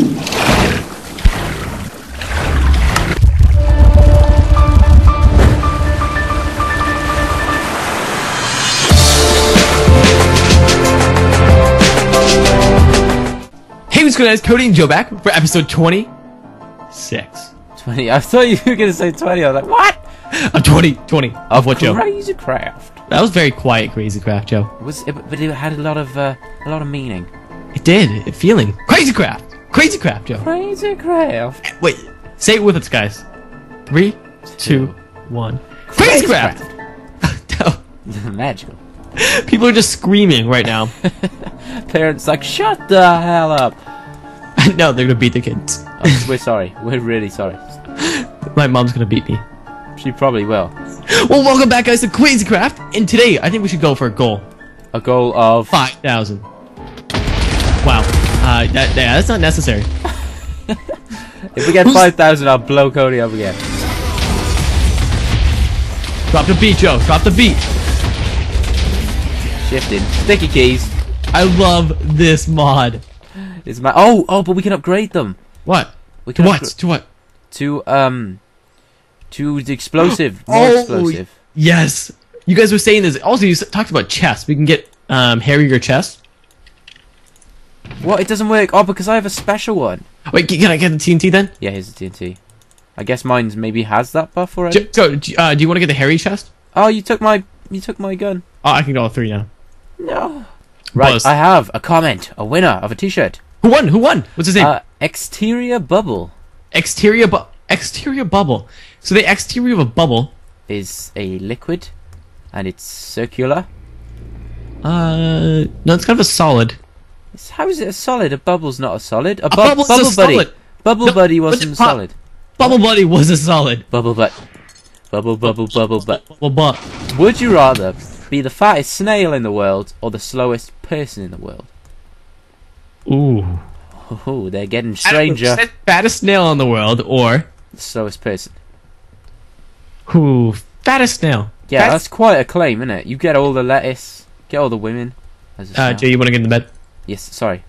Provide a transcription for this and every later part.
Hey, what's going on? It's Cody and Joe back for episode 26. 20. I thought you were going to say 20. I was like, what? Of 20, 20. Of what, Joe? Crazy craft. That was very quiet, Crazy Craft, Joe. It Was it, but it had a lot of uh, a lot of meaning. It did. It feeling. Crazy Craft! Crazy Craft, Joe. Crazy craft. Wait, say it with us, guys. Three, two, one. Crazy Craft! No. Magical. People are just screaming right now. Parents like, shut the hell up. no, they're gonna beat the kids. Oh, we're sorry. We're really sorry. My mom's gonna beat me. She probably will. Well, welcome back, guys, to Crazy Craft. And today, I think we should go for a goal. A goal of 5,000. Wow. Uh, that, yeah, that's not necessary. If we get 5,000, I'll blow Cody up again. Drop the beat, Joe. Drop the beat. Shifted. Sticky keys. I love this mod. Is my oh oh, but we can upgrade them. What? We To can what? To what? to um to the explosive. More Oh, explosive. Yes. You guys were saying this. Also, you talked about chests. We can get um, hairier chests. What? It doesn't work. Oh, because I have a special one. Wait, can I get the TNT then? Yeah, here's the TNT. I guess mine's maybe has that buff already. So, do- uh, do you want to get the hairy chest? oh, you took my you took my gun. Oh, I can go all three now. No. Right, Buzz. I have a comment, a winner of a T-shirt. Who won? Who won? What's his name? Uh, exterior bubble exterior bu- exterior bubble. So the exterior of a bubble. is a liquid, and it's circular. Uh, no, it's kind of a solid. How is it a solid? A bubble's not a solid. A, bu- bubble's a bubble buddy. solid. Bubble No, buddy wasn't pop- solid. Bubble buddy was a solid. Bubble butt. Bubble bubble bubble butt. Bubble butt. Would you rather be the fattest snail in the world or the slowest person in the world? Ooh. Oh, they're getting stranger. Fattest snail in the world, or The slowest person. who? Fattest snail. Yeah, Fat- that's quite a claim, isn't it? You get all the lettuce, get all the women. Uh. Jay, you want to get in the bed? Yes, sorry.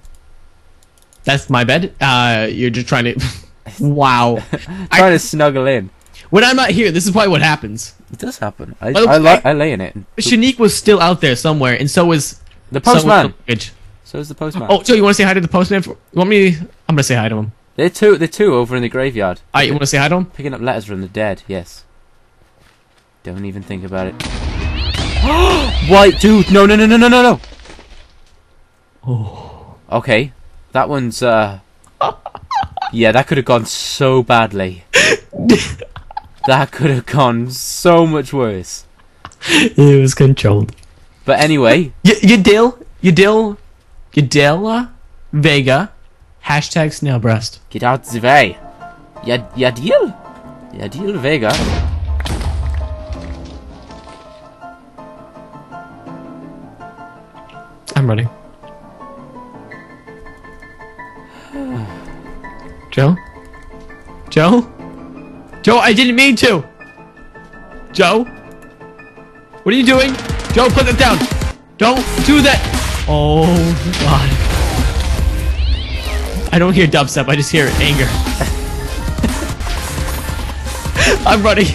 That's my bed. Uh, you're just trying to. wow. Trying to snuggle in. When I'm not here, this is probably what happens. It does happen. I, I, li- I lay in it. and- Shanique was still out there somewhere, and so was The postman. the. So is the postman. Oh, Joe, you want to say hi to the postman? For, you want me? I'm gonna say hi to him. They're two. They're two over in the graveyard. Alright, you want to say hi to him? Picking up letters from the dead. Yes. Don't even think about it. White dude. No, no, no, no, no, no, no. Oh. Okay, that one's. uh... Yeah, that could have gone so badly. that could have gone so much worse. It was controlled. But anyway, Y- Yadil, Yadil, Yadela Vega, hashtag snail breast. get out the way. Yad Yadil? Yadil Vega. I'm ready. Joe? Joe? Joe, I didn't mean to! Joe? What are you doing? Joe, put that down! Don't do that! Oh, God. I don't hear dubstep, I just hear anger. I'm running.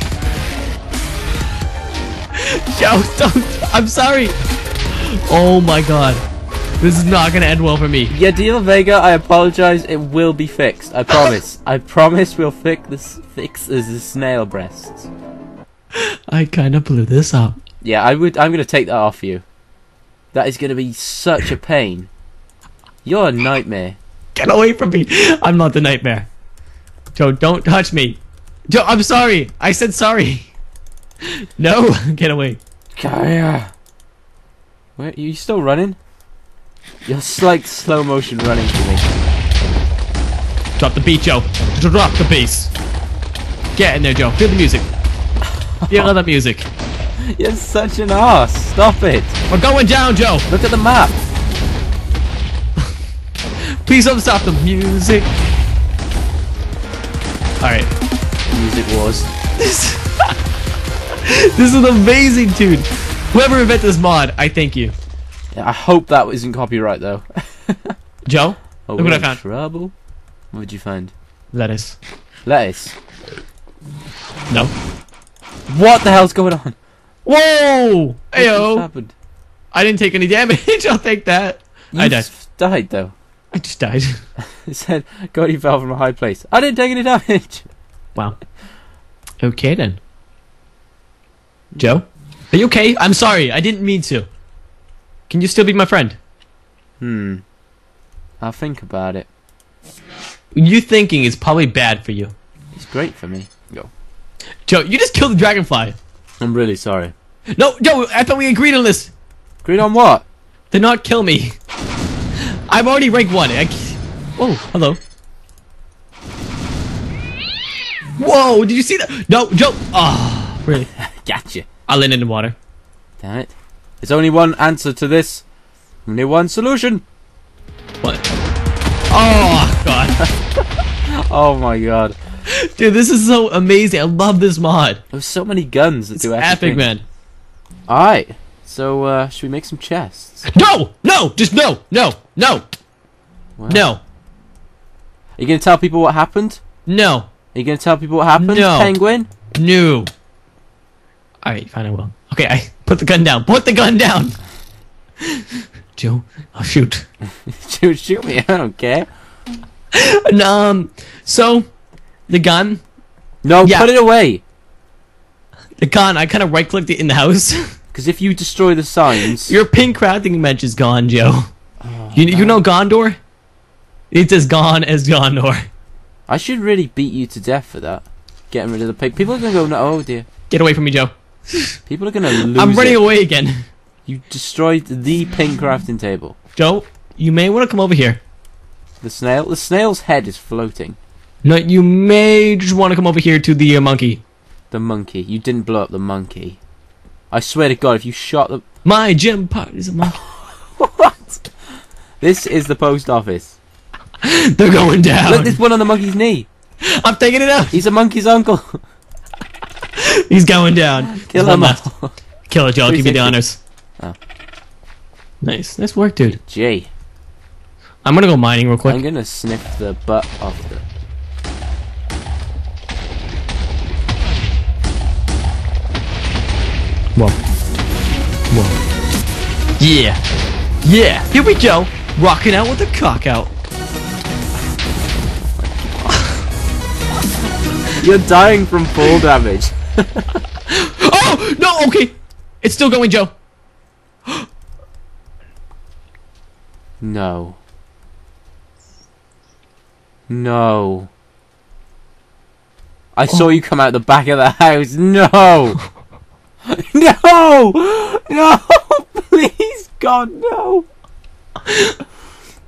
Joe, don't. I'm sorry. Oh my god. This is not gonna end well for me. Yeah, Yadil Vega, I apologize. It will be fixed. I promise. I promise we'll fix this. Fix the snail breasts. I kinda blew this up. Yeah, I would. I'm gonna take that off you. That is gonna be such a pain. You're a nightmare. Get away from me. I'm not the nightmare. Joe, don't touch me. Joe, I'm sorry. I said sorry. No, get away. Kaya. Where are you still running? You're like slow motion running to me. Drop the beat, Joe. Drop the bass. Get in there, Joe. Feel the music. Feel the music. You're such an ass. Stop it. We're going down, Joe. Look at the map. Please don't stop the music. Alright. Music wars. This, this is an amazing tune. Whoever invented this mod, I thank you. I hope that isn't copyright though. Joe? Oh, Look what I found. Trouble. What did you find? Lettuce. Lettuce. No. What the hell's going on? Whoa! Ayo! happened? I didn't take any damage. I'll take that. You I died. died though. I just died. It said Cody fell from a high place. I didn't take any damage. Wow. Okay then. Joe? Are you okay? I'm sorry. I didn't mean to. Can you still be my friend? Hmm. I'll think about it. You thinking is probably bad for you. It's great for me. Go. Joe, you just killed the dragonfly. I'm really sorry. No, Joe, I thought we agreed on this. Agreed on what? To not kill me. I'm already rank one. I oh, hello. Whoa, did you see that? No, Joe. Ah, really? Gotcha. I landed in the water. Damn it. There's only one answer to this. Only one solution. What? Oh, God. Oh my god. Dude, this is so amazing. I love this mod. There's so many guns that It's do epic, everything. man. Alright. So, uh, should we make some chests? No! No! Just no! No! No! Wow. No! Are you gonna tell people what happened? No! Are you gonna tell people what happened, No. Penguin? No! Alright, fine, I will. Okay, I put the gun down. Put the gun down! Joe, I'll shoot. shoot, shoot me, I don't care. And, um, so, the gun, No, Yeah. put it away. the gun, I kind of right clicked it in the house. Because if you destroy the signs, Your pink crafting bench is gone, Joe. you, you know Gondor? It's as gone as Gondor. I should really beat you to death for that. Getting rid of the pig. People are gonna go, no, oh dear. Get away from me, Joe. People are gonna lose I'm running it. away again. You destroyed the pink crafting table. Joe, you may want to come over here. The snail. The snail's head is floating. No, you may just want to come over here to the uh, monkey. The monkey. You didn't blow up the monkey. I swear to God, if you shot the. My gym part is a monkey. What? This is the post office. They're going down. Look, there's one on the monkey's knee. I'm taking it out. He's a monkey's uncle. He's going down. Kill him. left. Kill it. I'll give me the honors. Oh. Nice. Nice work, dude. Gee, I'm gonna go mining real quick. I'm gonna sniff the butt off the. Whoa. Whoa. Yeah. Yeah. Here we go. Rocking out with the cock out. You're dying from fall damage. Oh no. Okay. It's still going, Joe. No. No. I saw oh. you come out the back of the house. No. no. No. Please, God, no.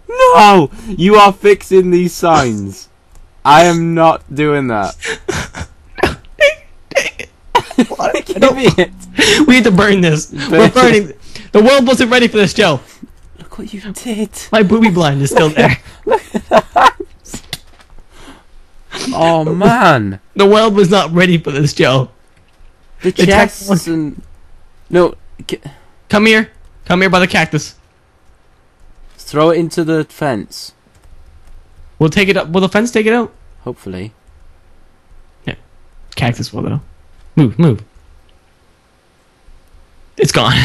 No. You are fixing these signs. I am not doing that. Give me it. We need to burn this. We're Burn it. burning. The world wasn't ready for this, Joe. Look what you did. My booby blind is still there. Oh man. The world was not ready for this, Joe. The tech- chests and no. Come here. Come here by the cactus. throw it into the fence. We'll take it up. Will the fence take it out? Hopefully. Yeah. Cactus will though. Move, move. It's gone.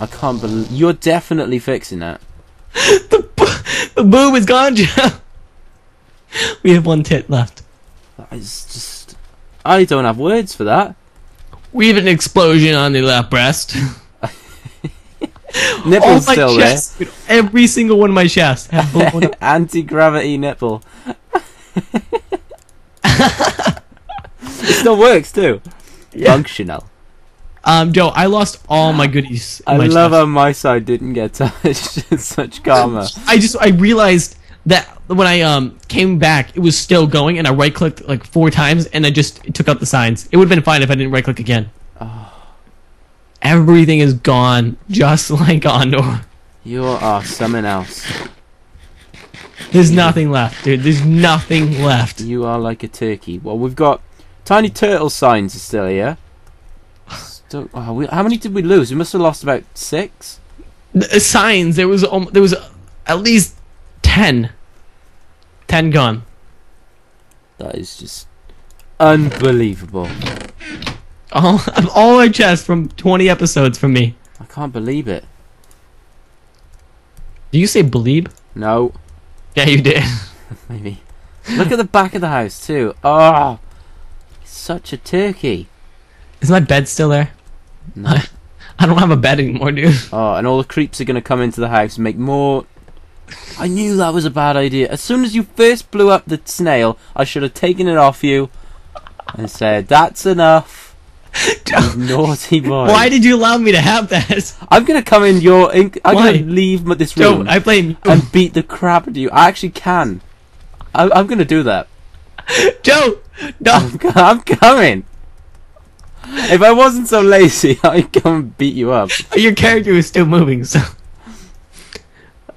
I can't believe you're definitely fixing that. the, bo- the boob is gone, Joe. We have one tit left. That is just. I don't have words for that. We have an explosion on the left breast. Nipple's All still chests, dude, every single one of my chests have blown up. Anti gravity nipple. it still works too. Yeah. Functional. Um, Joe, I lost all my goodies. I my love chest. how my side didn't get touched. Such karma. I just I realized that when I um came back, it was still going, and I right clicked like four times, and I just took out the signs. It would have been fine if I didn't right click again. Everything is gone, just like Gondor. You are something else. There's nothing left, dude. There's nothing left. You are like a turkey. Well, we've got tiny turtle signs are still here. Still, oh, we, how many did we lose? We must have lost about six. The signs. There was um, there was uh, at least ten. Ten gone. That is just unbelievable. All all our chests from 20 episodes from me. I can't believe it. Do you say believe? No, Yeah, you did. maybe. Look at the back of the house too. Oh, such a turkey. Is my bed still there? No. I don't have a bed anymore, dude. Oh, and all the creeps are gonna come into the house and make more. I knew that was a bad idea. As soon as you first blew up the snail, I should have taken it off you and said, "That's enough." You naughty boy. Why did you allow me to have that? I'm gonna come in your. In- I'm Why? gonna leave this room Joe, I blame you. and beat the crap out of you. I actually can. I- I'm gonna do that. Joe, no. I'm, I'm coming. If I wasn't so lazy, I'd come and beat you up. Your character is still moving, so.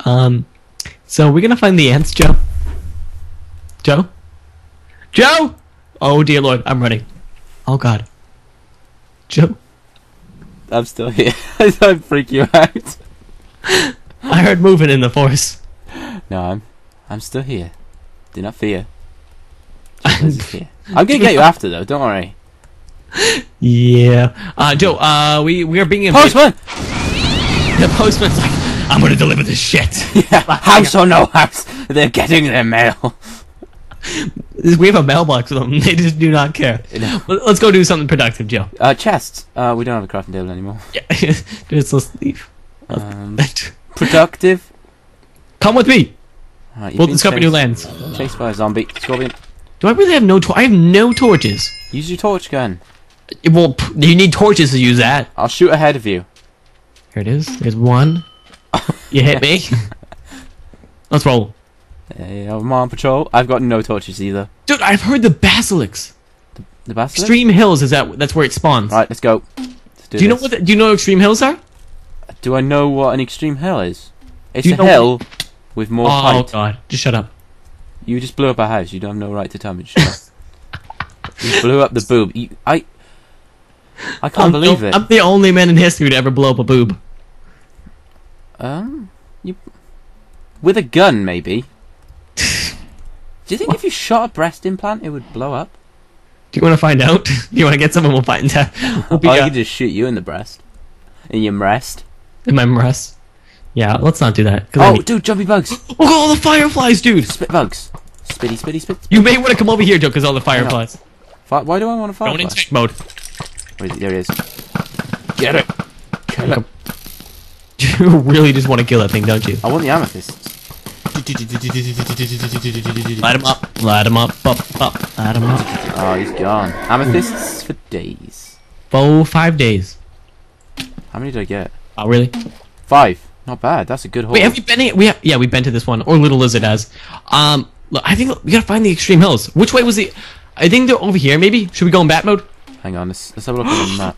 Um, so we're gonna find the ants, Joe. Joe. Joe. Oh dear Lord, I'm running. Oh God. Joe, I'm still here. I don't freak you out. I heard moving in the forest. No, I'm. I'm still here. Do not fear. Jesus is here. I'm gonna get you after though. Don't worry. yeah. Uh, Joe. Uh, we we are being invaded. Postman. The postman's like, I'm gonna deliver this shit. Yeah, house or no house, they're getting their mail. we have a mailbox with them. They just do not care. No. Let- Let's go do something productive, Joe. Uh, chests. Uh, we don't have a crafting table anymore. Yeah. just let's leave. Um, productive. Come with me. Right, you've We'll been discover new chased- lands. Chased by a zombie. Scorpion. Do I really have no? Tor- I have no torches. Use your torch gun. Well, p- you need torches to use that. I'll shoot ahead of you. Here it is. There's one. You hit me. Let's roll, Uh, I'm on patrol. I've got no torches either. dude. I've heard the basilisk. The basilisk. Extreme Hills is that? That's where it spawns. Right, let's go. Let's do, Do you know what? The, do you know what Extreme Hills are? Do I know what an extreme hill is? It's a know hill with more oh height. God! Just shut up. You just blew up a house. You don't have no right to tell me to shut up. you blew up the boob. You, I. I can't I'm believe the, it. I'm the only man in history to ever blow up a boob. Um, you with a gun maybe. Do you think if you shot a breast implant, it would blow up? Do you want to find out? do you want to get someone? We'll fight in town. We'll be Or I uh, could just shoot you in the breast, in your breast. in my breast. Yeah, let's not do that. Oh, need- dude, jumpy bugs, look at all the fireflies, dude. spit bugs, spitty, spitty, spit. You may want to come over here, Joe, because all the fireflies. Fi- Why do I want to Going fire? in tank mode. Where is he? There he is. Get it. Get it. You really just want to kill that thing, don't you? I want the amethyst. Light him up. Light him up. Up, up. Light him up. Oh, he's gone. Amethysts for days. Four, five days. How many did I get? Oh, really? Five. Not bad. That's a good haul. Wait, have you been? in- We have, yeah, we've been to this one, or Little Lizard has. Um, look, I think we gotta find the extreme hills. Which way was the? I think they're over here. Maybe should we go in bat mode? Hang on. Let's, let's have a look at the map.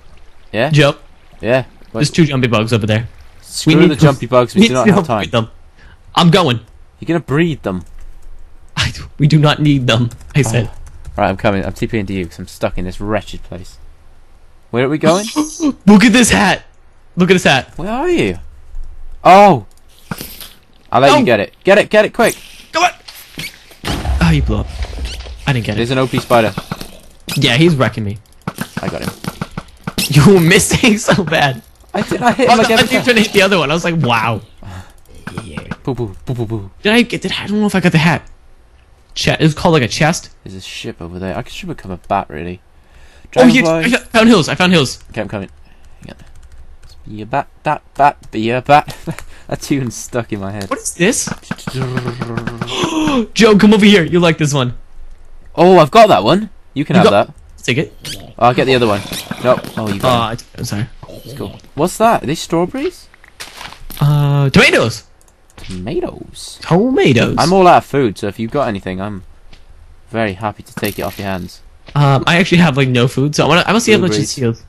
Yeah. Joe, Yeah. Wait, there's two jumpy bugs over there. screw need the to- jumpy bugs. We need do not have time. them. I'm going. You're gonna breed them. I, we do not need them. I oh. said. Right, I'm coming. I'm TPing to you because I'm stuck in this wretched place. Where are we going? Look at this hat. Look at this hat. Where are you? Oh. I'll let Oh. you get it. Get it. Get it quick. Come on. Oh, you blew up. I didn't get There's it. There's an OP spider. Yeah, he's wrecking me. I got him. You were missing so bad. I did. I hit Oh, him no, I every think you time. trying to hit the other one. I was like, wow. yeah. Boo boo boo boo boo. Did I get? Did I, I don't know if I got the hat. Chest. It was called like a chest. There's a ship over there. I should become a bat, really. Oh, yeah, I found hills. I found hills. Okay, I'm coming. Hang on. Be a bat, bat, bat, be a bat. that tune stuck in my head. What is this? Joe, come over here. You like this one? Oh, I've got that one. You can You have got- that. Take it. I'll get the other one. No. Oh, you got I- I'm sorry. it. Cool. What's that? Are they strawberries? Uh, tomatoes. Tomatoes. Tomatoes. I'm all out of food, so if you've got anything, I'm very happy to take it off your hands. Um, I actually have like no food, so I want to. I want to see how much it steals.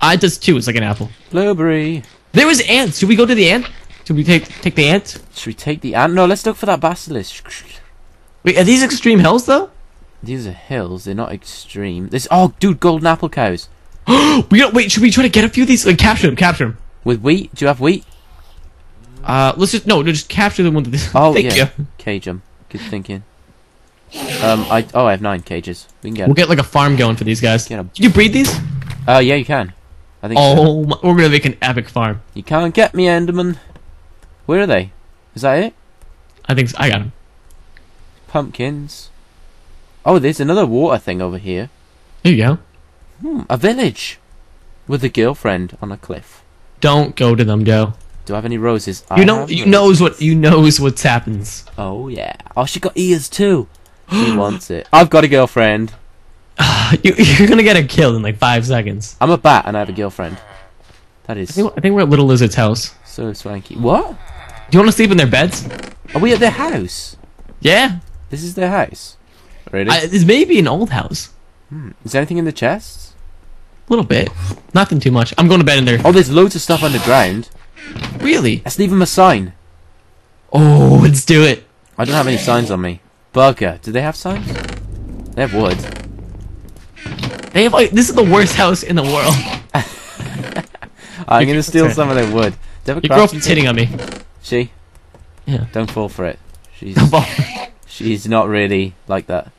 I just too. It's like an apple. Blueberry. There was ants. Should we go to the ant? Should we take take the ant? Should we take the ant? No, let's look for that basilisk. Wait, are these extreme hills though? These are hills. They're not extreme. This. Oh, dude, golden apple cows we don't. Wait, should we try to get a few of these? Like, capture them. Capture them. with wheat. Do you have wheat? Uh, let's just no, no, just capture them with this. Oh Thank yeah. you. Cage 'em. Good thinking. Um, I oh, I have nine cages. We can get. We'll get like a farm going for these guys. Can you breed these? Uh, yeah, you can. I think. so. Oh, my, we're gonna make an epic farm. You can't get me, Enderman. Where are they? Is that it? I think so. I got them. Pumpkins. Oh, there's another water thing over here. There you go. Hmm, a village with a girlfriend on a cliff. Don't go to them, Joe. Do I have any roses? You know, you roses. knows what you knows what happens. Oh yeah. Oh, she got ears too. She wants it. I've got a girlfriend. You, you're gonna get a kill in like five seconds. I'm a bat and I have a girlfriend. That is. I think, I think we're at Little Lizard's house. so swanky. What? Do you want to sleep in their beds? Are we at their house? Yeah. This is their house. Really? I, this may be an old house. Hmm. is there anything in the chests? A little bit. Nothing too much. I'm going to bed in there. Oh, there's loads of stuff underground. Really? Let's leave them a sign. Oh, let's do it. I don't have any signs on me. Bugger. Do they have signs? They have wood. They have like this is the worst house in the world. I'm gonna steal some of their wood. Do you have a Your girlfriend's hitting on me. She? Yeah. Don't fall for it. She's she's not really like that.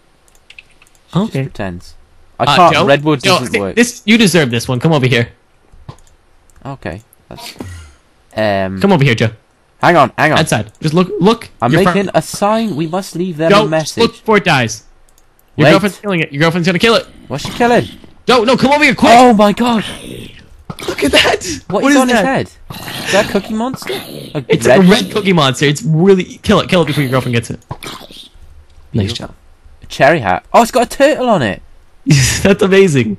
She just pretends. I Uh, can't. Joe? Redwood Joe, doesn't th- work. This you deserve this one. Come over here. Okay. That's... Um. Come over here, Joe. Hang on. Hang on. Outside. Just look. Look. I'm Your making front- a sign. We must leave them Joe, a just look message. before it dies. Your Wait. girlfriend's killing it. Your girlfriend's gonna kill it. What's she killing? Joe, no, come over here, quick! Oh my god! Look at that! what what is is on that? his head? Is that a Cookie Monster? A It's a red cookie monster. It's really kill it, kill it before your girlfriend gets it. Nice job. Cherry hat. Oh, it's got a turtle on it. That's amazing.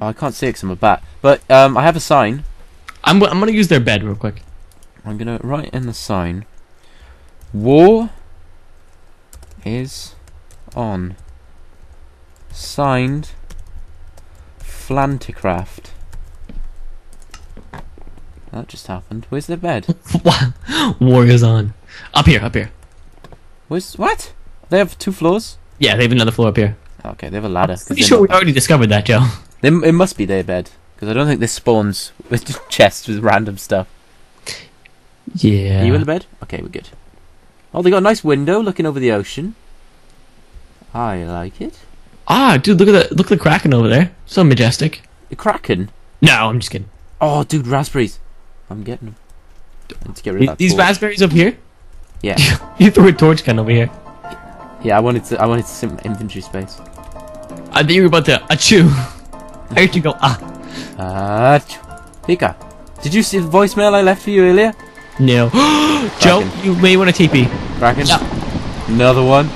Oh, I can't see it 'cause I'm a bat. But um, I have a sign. I'm I'm gonna use their bed real quick. I'm gonna write in the sign. War is on. Signed. Flanticraft. That just happened. Where's the bed? War is on. Up here, up here. Where's what? They have two floors. Yeah, they have another floor up here. Okay, they have a ladder. Pretty they're sure we already discovered that, Joe. They, it must be their bed because I don't think this spawns with just chests with random stuff. Yeah. Are you in the bed? Okay, we're good. Oh, they got a nice window looking over the ocean. I like it. Ah, dude, look at the look at the kraken over there. So majestic. The kraken. No, I'm just kidding. Oh, dude, raspberries. I'm getting them. Let's get rid of that. These raspberries up here. Yeah, you threw a torch gun over here. Yeah. I wanted to. I wanted some inventory space. I think you were about to achoo. I heard you go ah. Ah, Pika. Did you see the voicemail I left for you earlier? No. Joe, you may want to TP. Kraken. Yeah. Another one.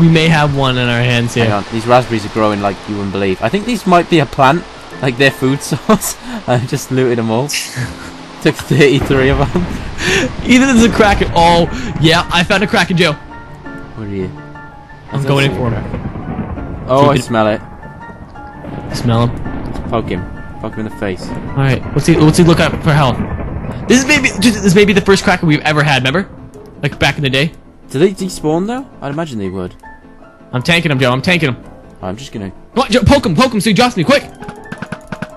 We may have one in our hands here. Hang on. These raspberries are growing like you wouldn't believe. I think these might be a plant, like their food source. I just looted them all. Took 33 of them. Either there's a kraken. Oh, yeah, I found a kraken, Joe. Where are you? I'm going in for him. Oh, I Dude, smell it. Smell him. Poke him. Poke him in the face. All right, let's see. Let's see. Look out for health. This is maybe dude, this may be the first kraken we've ever had. Remember, like back in the day. Do they despawn though? I'd imagine they would. I'm tanking him, Joe. I'm tanking him. I'm just gonna Come on, Joe, poke him, poke him. So he drops me quick.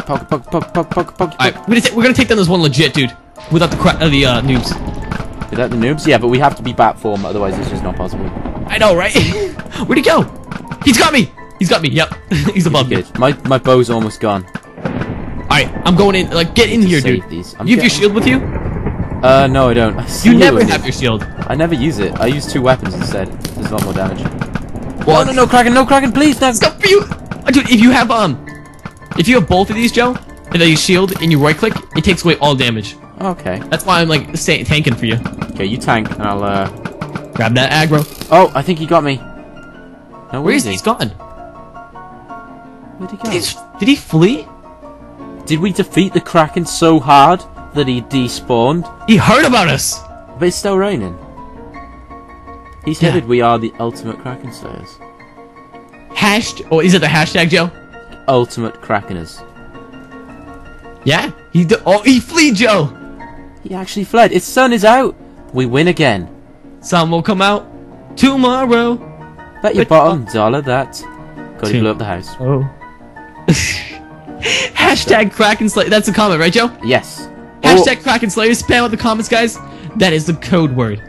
poke, poke, poke, poke, poke, poke. All right, we're gonna, we're gonna take down this one legit dude without the cra- uh, the uh, noobs. Without the noobs? Yeah, but we have to be bat form, otherwise it's just not possible. I know, right? Where'd he go? He's got me. He's got me. Yep, he's above me. My my bow's almost gone. All right, I'm going in. Like, get in here, dude. these. I'm You have your shield with you? Uh, no, I don't. I You never have your shield. I never use it. I use two weapons instead. There's a lot more damage. Well, no, no, no, Kraken, no, Kraken, please, no. Not for you. Uh, Dude, if you have um, if you have both of these, Joe, and then you shield and you right click, it takes away all damage. Okay. That's why I'm like tanking for you. Okay, you tank, and I'll, uh... Grab that aggro. Oh, I think he got me. No, Where is he? he? He's gone. Where'd he go? He's, did he flee? Did we defeat the Kraken so hard that he despawned? He heard about us. But it's still raining. He Yeah. said we are the ultimate Kraken slayers. Hashed. or is it the hashtag, Joe? Ultimate Krakeners. Yeah. He. D- oh, he flee, Joe. He actually fled. His sun is out. We win again. Sun will come out tomorrow. Bet your But- bottom oh. dollar that Cody Two. blew up the house. Oh. hashtag Kraken Slayer. That's a comment, right, Joe? Yes. Hashtag oh. Kraken Slayer. Spam out the comments, guys. That is the code word.